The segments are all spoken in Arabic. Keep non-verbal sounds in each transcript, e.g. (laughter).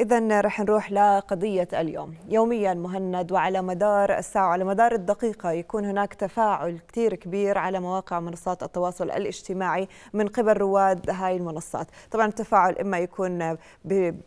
إذا رح نروح لقضية اليوم. يوميا مهند وعلى مدار الساعة وعلى مدار الدقيقة يكون هناك تفاعل كتير كبير على مواقع منصات التواصل الاجتماعي من قبل رواد هاي المنصات. طبعا التفاعل إما يكون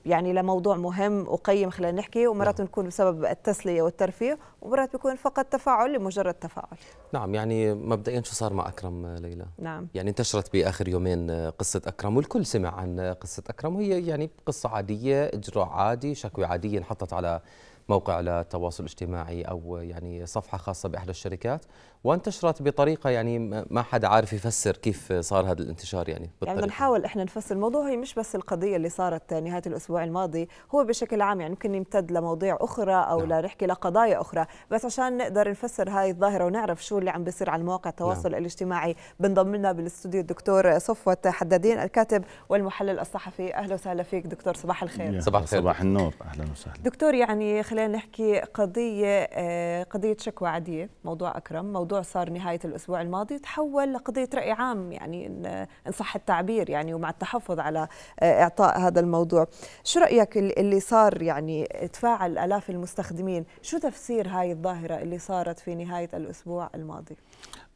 يعني لموضوع مهم وقيم خلينا نحكي ومرات يكون بسبب التسلية والترفيه ومرات بيكون فقط تفاعل لمجرد تفاعل. نعم يعني مبدئيا شو صار مع أكرم ليلى؟ نعم. يعني انتشرت بآخر يومين قصة أكرم والكل سمع عن قصة أكرم وهي يعني قصة عادية إجراء عادي شكوى عادية انحطت على موقع للتواصل الاجتماعي أو يعني صفحة خاصة باحدى الشركات. وانتشرت بطريقة يعني ما حدا عارف يفسر كيف صار هذا الانتشار يعني يعني بدنا نحاول إحنا نفسر الموضوع هي مش بس القضية اللي صارت نهاية الأسبوع الماضي هو بشكل عام يعني ممكن يمتد لمواضيع أخرى أو نعم. لنحكي لقضايا أخرى. بس عشان نقدر نفسر هاي الظاهرة ونعرف شو اللي عم بيصير على مواقع التواصل نعم. الاجتماعي بنضم لنا بالاستوديو الدكتور صفوه حدادين الكاتب والمحلل الصحفي. أهلا وسهلا فيك دكتور صباح الخير. صباح الخير. صباح النور. أهلا وسهلا. دكتور يعني خلينا نحكي قضية آه، قضية شكوى عادية موضوع أكرم موضوع صار نهاية الأسبوع الماضي تحول لقضية رأي عام يعني إن صح التعبير يعني ومع التحفظ على آه، إعطاء هذا الموضوع. شو رأيك اللي صار يعني تفاعل آلاف المستخدمين؟ شو تفسير هاي الظاهرة اللي صارت في نهاية الأسبوع الماضي؟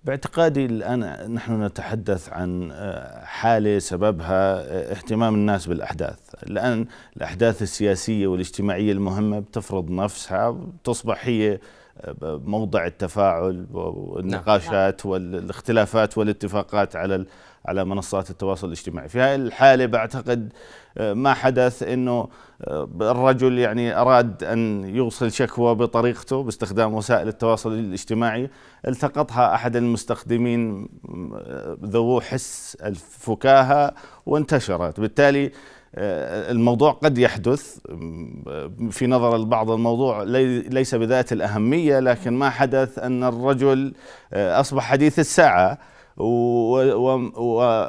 باعتقادي الآن نحن نتحدث عن آه، حالة سببها آه، اهتمام الناس بالأحداث. الآن الأحداث السياسية والاجتماعية المهمة بتفرض نفسها تصبح هي موضع التفاعل والنقاشات نعم. والاختلافات والاتفاقات على على منصات التواصل الاجتماعي. في هذه الحالة بعتقد آه، ما حدث أنه آه، الرجل يعني أراد أن يوصل شكوى بطريقته باستخدام وسائل التواصل الاجتماعي. التقطها أحد المستخدمين آه، ذو حس الفكاهة وانتشرت. بالتالي الموضوع قد يحدث في نظر البعض الموضوع ليس بذات الأهمية لكن ما حدث أن الرجل أصبح حديث الساعة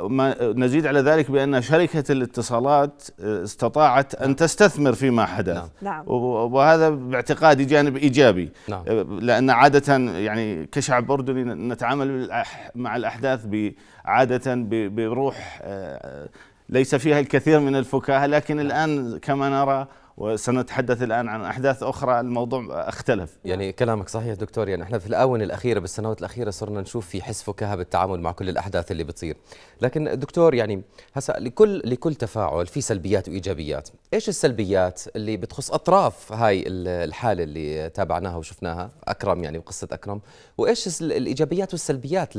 ونزيد على ذلك بأن شركة الاتصالات استطاعت أن تستثمر فيما حدث نعم. نعم. وهذا باعتقادي جانب إيجابي نعم. لأن عادة يعني كشعب أردني نتعامل مع الأحداث عادة بروح آه، ليس فيها الكثير من الفكاهة لكن نعم. الآن كما نرى وسنتحدث الآن عن أحداث أخرى الموضوع اختلف. يعني كلامك صحيح دكتور يعني إحنا في الآونة الأخيرة بالسنوات الأخيرة صرنا نشوف في حس فكاهة بالتعامل مع كل الأحداث اللي بتصير. لكن دكتور يعني هسا لكل لكل تفاعل في سلبيات وإيجابيات. إيش السلبيات اللي بتخص أطراف هاي الحالة اللي تابعناها وشفناها؟ أكرم يعني وقصه أكرم. وإيش الإيجابيات والسلبيات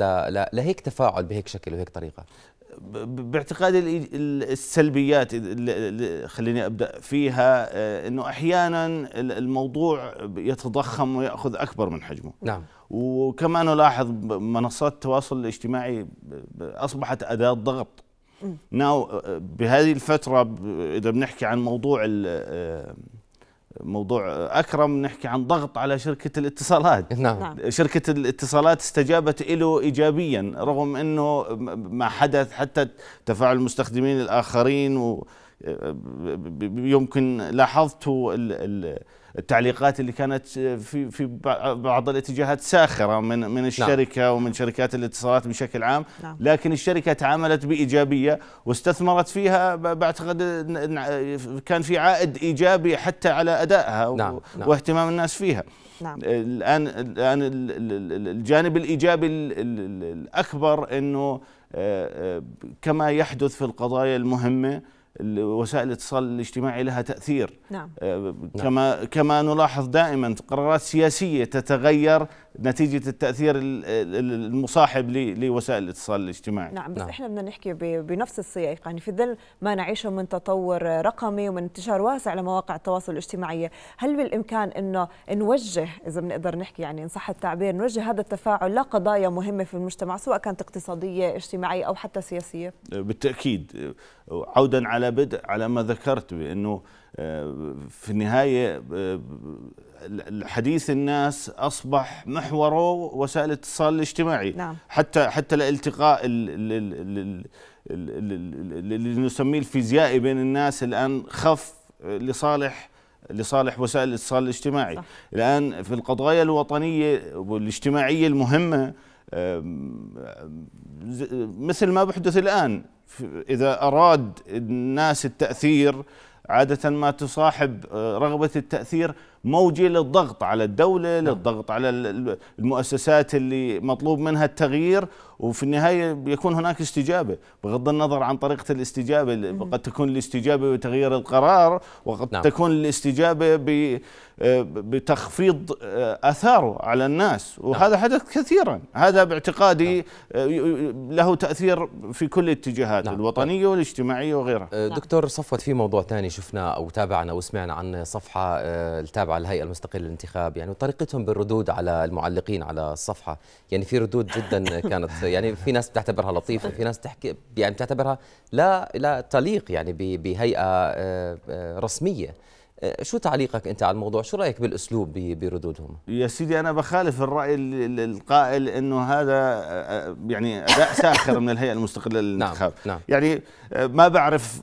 لهيك تفاعل بهيك شكل وهيك طريقة؟ باعتقادي السلبيات خليني أبدأ فيها آه، إنه أحيانا الموضوع يتضخم ويأخذ أكبر من حجمه. نعم. وكما نلاحظ منصات التواصل الاجتماعي أصبحت أداة ضغط. ناو آه، بهذه الفترة إذا بنحكي عن موضوع آه، موضوع أكرم نحكي عن ضغط على شركة الاتصالات نعم. نعم. شركة الاتصالات استجابت له ايجابيا رغم إنه ما حدث حتى تفاعل المستخدمين الآخرين و يمكن لاحظت التعليقات اللي كانت في في بعض الاتجاهات ساخرة من من نعم. الشركة نعم. ومن شركات الاتصالات بشكل عام نعم. لكن الشركة تعاملت بإيجابية واستثمرت فيها بعتقد كان في عائد إيجابي حتى على أدائها نعم. نعم. واهتمام الناس فيها نعم. الآن الآن الجانب الإيجابي الأكبر إنه آه، آه، كما يحدث في القضايا المهمة وسائل الاتصال الاجتماعي لها تأثير نعم. آه، كما كما نلاحظ دائما قرارات سياسية تتغير نتيجة التأثير المصاحب لوسائل الاتصال الاجتماعي. نعم بس نعم. إحنا بدنا نحكي بنفس السياق. يعني في ظل ما نعيشه من تطور رقمي ومن انتشار واسع لمواقع التواصل الاجتماعي هل بالإمكان إنه نوجه إذا بنقدر نحكي يعني إن صح التعبير نوجه هذا التفاعل لقضايا مهمة في المجتمع سواء كانت اقتصادية اجتماعية أو حتى سياسية؟ بالتأكيد. عودا على بدء على ما ذكرت بأنه في النهاية آه، حديث الناس أصبح محوره وسائل الاتصال الاجتماعي نعم. حتى حتى الالتقاء اللي نسميه الفيزيائي بين الناس الآن خف لصالح لصالح وسائل الاتصال الاجتماعي صح. الآن في القضايا الوطنية والاجتماعية المهمة مثل ما بحدث الآن إذا أراد الناس التأثير عادة ما تصاحب آه، رغبة التأثير موجة للضغط على الدولة للضغط على المؤسسات اللي مطلوب منها التغيير وفي النهاية يكون هناك استجابة بغض النظر عن طريقة الاستجابة قد تكون الاستجابة بتغيير القرار وقد نعم. تكون الاستجابة بتخفيض آه، آثاره على الناس وهذا نعم. حدث كثيرا هذا باعتقادي نعم. آه، له تأثير في كل الاتجاهات نعم. الوطنية والاجتماعية وغيرها آه، دكتور صفوت في موضوع ثاني شفنا أو تابعنا وسمعنا عن صفحة التابعة للهيئه المستقله للانتخاب يعني وطريقتهم بالردود على المعلقين على الصفحة يعني في ردود جدا (laughs) كانت يعني في ناس بتعتبرها لطيفة في ناس تحكي يعني بتعتبرها لا لا تليق يعني بهيئة رسميه آه، شو تعليقك أنت على الموضوع؟ شو رأيك بالأسلوب بردودهم؟ يا سيدي أنا بخالف الرأي القائل إنه هذا آه، آه، يعني أداء ساخر من الهيئة المستقلة (laughs) للانتخاب. نعم. نعم. يعني ما بعرف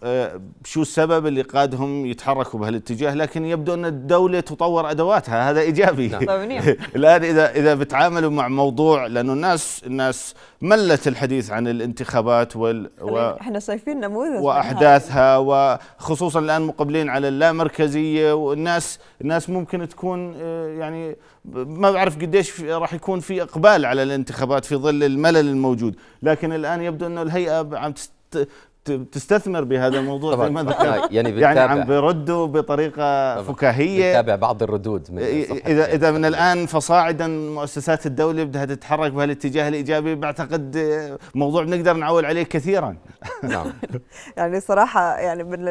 شو السبب اللي قادهم يتحركوا بهالاتجاه لكن يبدو أن الدولة تطور أدواتها. هذا إيجابي. نعم. طيب، (laughs) الآن إذا إذا بتعاملوا مع موضوع لأنه الناس الناس ملت الحديث عن الانتخابات وال و... إحنا شايفين نموذج وأحداثها وخصوصا الآن مقبلين على اللامركزية. والناس الناس ممكن تكون آه، يعني ما بعرف قديش راح يكون في إقبال على الانتخابات في ظل الملل الموجود. لكن الآن يبدو إنه الهيئة عم تستثمر بهذا الموضوع طبعا. زي ما ذكرت. يعني, يعني عم بيردوا بطريقه طبعا. فكاهية. بتابع بعض الردود من إذا إذا من الآن فصاعدا مؤسسات الدولة بدها تتحرك بهالاتجاه الإيجابي بعتقد موضوع بنقدر نعول عليه كثيرا. نعم. (laughs) يعني صراحة يعني من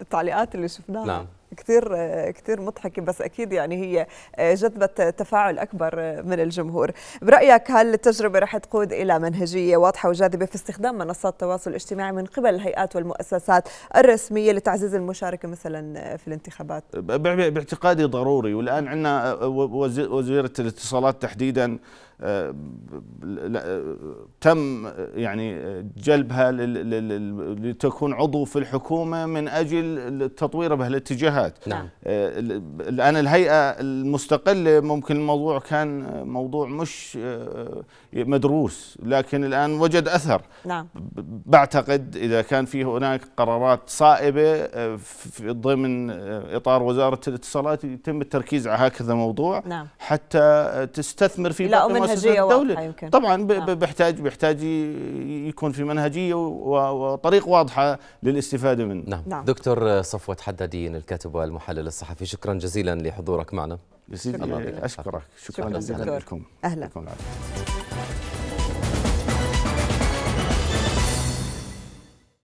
التعليقات اللي شفناها. نعم. كثير كثير مضحكة بس أكيد يعني هي جذبت تفاعل أكبر من الجمهور. برأيك هل التجربة رح تقود إلى منهجية واضحة وجاذبة في استخدام منصات التواصل الاجتماعي من قبل الهيئات والمؤسسات الرسمية لتعزيز المشاركة مثلا في الانتخابات؟ باعتقادي ضروري والآن عندنا وزيره الاتصالات تحديدا تم يعني جلبها لتكون عضو في الحكومة من أجل تطوير بهالاتجاهات نعم. آه، الآن الهيئة المستقلة ممكن الموضوع كان موضوع مش آه، مدروس لكن الآن وجد أثر نعم. بعتقد إذا كان في هناك قرارات صائبة آه، في ضمن إطار وزارة الاتصالات يتم التركيز على هكذا موضوع نعم. حتى تستثمر في منهجية واضحة يمكن. طبعا نعم. بيحتاج بيحتاج يكون في منهجية وطريق واضحة للاستفادة منه. نعم. نعم. دكتور صفوت حدادين الكاتب والمحلل الصحفي شكرا جزيلا لحضورك معنا. يا سيدي أشكرك. شكرا, شكرا. جزيلا لكم. أهلا.